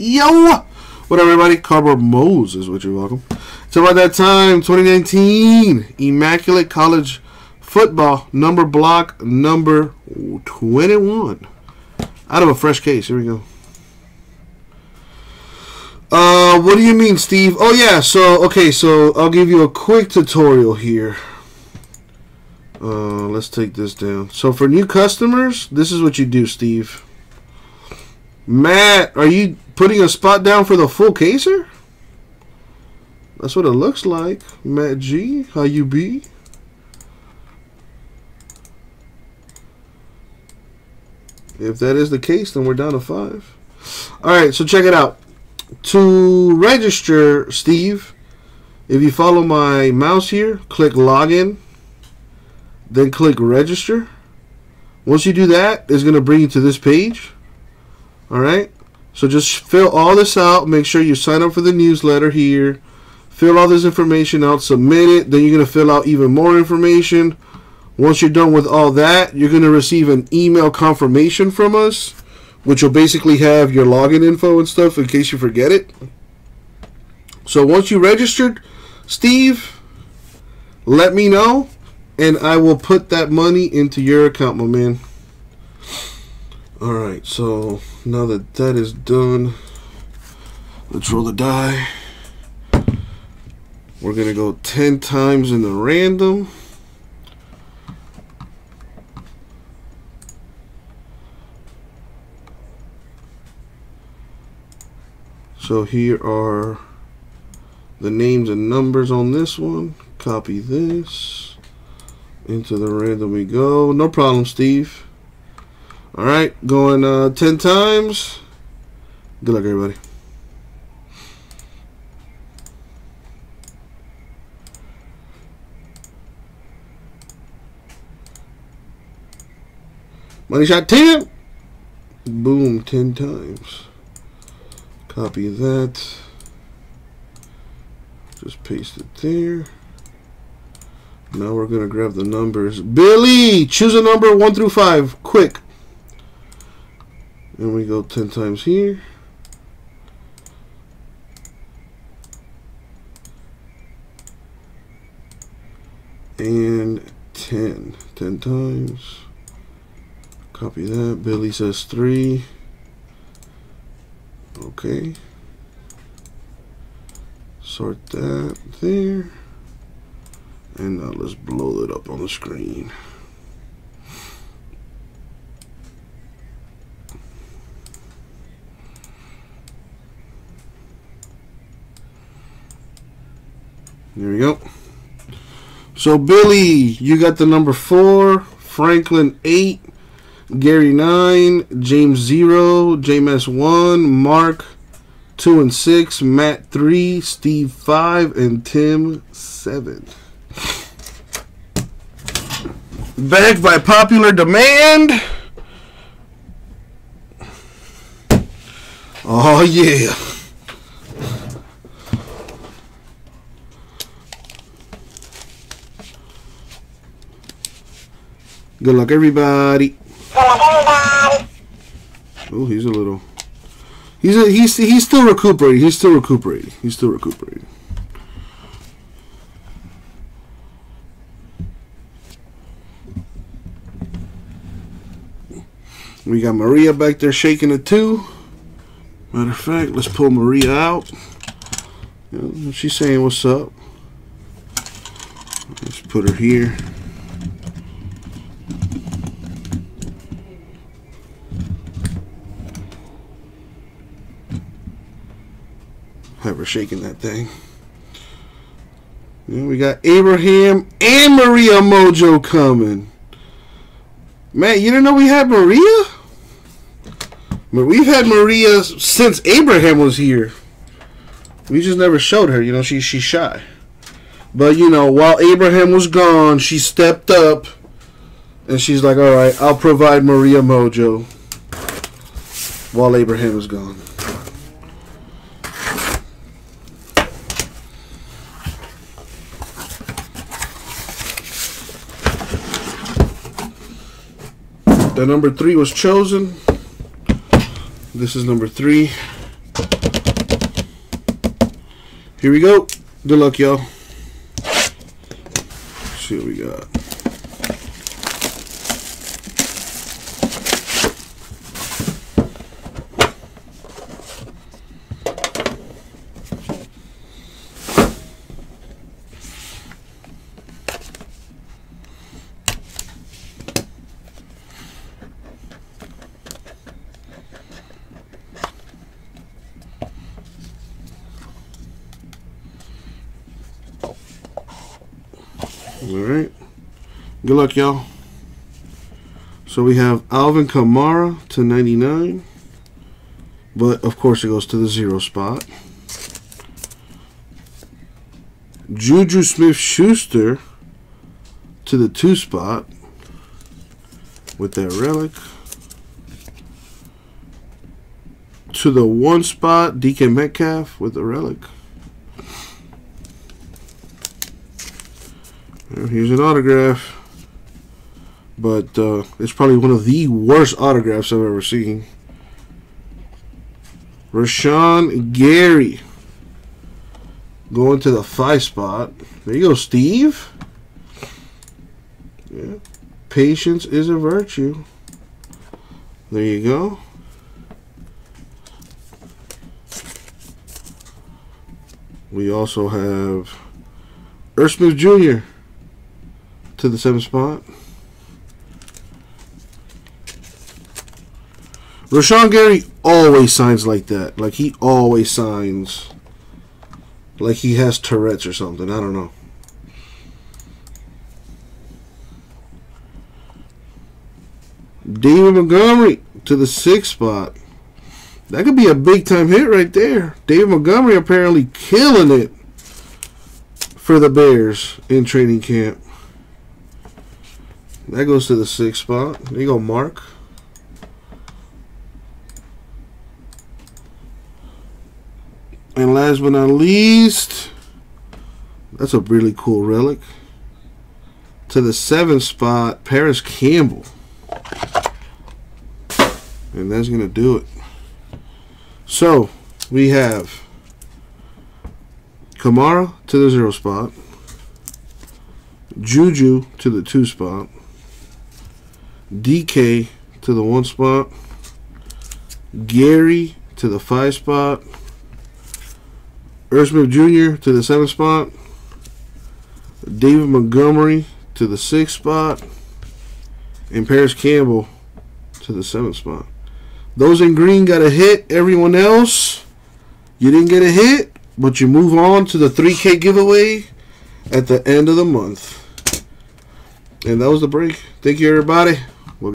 Yo! What up, everybody? Cardboard Moses, what you're welcome. It's about that time, 2019. Immaculate College Football, number block number 21. Out of a fresh case. Here we go. Uh, what do you mean, Steve? Oh, yeah, so, okay, so I'll give you a quick tutorial here. Uh, let's take this down. So for new customers, this is what you do, Steve. Matt, are you putting a spot down for the full caser? That's what it looks like. Matt G, how you be? If that is the case, then we're down to five. All right, so check it out. To register, Steve, if you follow my mouse here, click login then click register. Once you do that, it's going to bring you to this page. All right. So just fill all this out. Make sure you sign up for the newsletter here. Fill all this information out. Submit it. Then you're going to fill out even more information. Once you're done with all that, you're going to receive an email confirmation from us, which will basically have your login info and stuff in case you forget it. So once you registered, Steve, let me know and I will put that money into your account, my man. Alright, so now that that is done, let's roll the die. We're going to go 10 times in the random. So here are the names and numbers on this one. Copy this. Into the random we go. No problem, Steve. All right, going uh, 10 times. Good luck, everybody. Money shot 10. Boom, 10 times. Copy that. Just paste it there. Now we're going to grab the numbers. Billy, choose a number 1 through 5. Quick. And we go 10 times here. And 10. 10 times. Copy that. Billy says 3. Okay. Sort that there. And now let's blow it up on the screen. There we go. So Billy, you got the number four, Franklin eight, Gary nine, James zero, James one, Mark two and six, Matt three, Steve five, and Tim seven. Back by popular demand. Oh, yeah. Good luck, everybody. Oh, he's a little. He's a, he's he's still recuperating. He's still recuperating. He's still recuperating. We got Maria back there shaking it too. Matter of fact, let's pull Maria out. You know, she's saying what's up. Let's put her here. Her shaking that thing. Yeah, we got Abraham and Maria Mojo coming. Man, you didn't know we had Maria? But We've had Maria since Abraham was here. We just never showed her. You know, she she's shy. But you know, while Abraham was gone, she stepped up, and she's like, "All right, I'll provide Maria Mojo." While Abraham was gone. the number three was chosen. This is number three. Here we go. Good luck, y'all. See what we got. All right. Good luck, y'all. So we have Alvin Kamara to 99. But, of course, it goes to the zero spot. Juju Smith-Schuster to the two spot with that relic. To the one spot, DK Metcalf with the relic. Here's an autograph. But uh, it's probably one of the worst autographs I've ever seen. Rashan Gary. Going to the five spot. There you go, Steve. Yeah. Patience is a virtue. There you go. We also have Irv Jr. to the seventh spot. Rashan Gary always signs like that. Like he always signs like he has Tourette's or something. I don't know. David Montgomery to the sixth spot. That could be a big time hit right there. David Montgomery apparently killing it for the Bears in training camp. That goes to the sixth spot. There you go, Mark. And last but not least, that's a really cool relic. To the seventh spot, Parris Campbell. And that's going to do it. So, we have Kamara to the zero spot. Juju to the two spot. DK to the one spot. Gary to the five spot. Irv Jr. to the seventh spot. David Montgomery to the sixth spot. And Parris Campbell to the seventh spot. Those in green got a hit. Everyone else, you didn't get a hit, but you move on to the 3K giveaway at the end of the month. And that was the break. Thank you, everybody.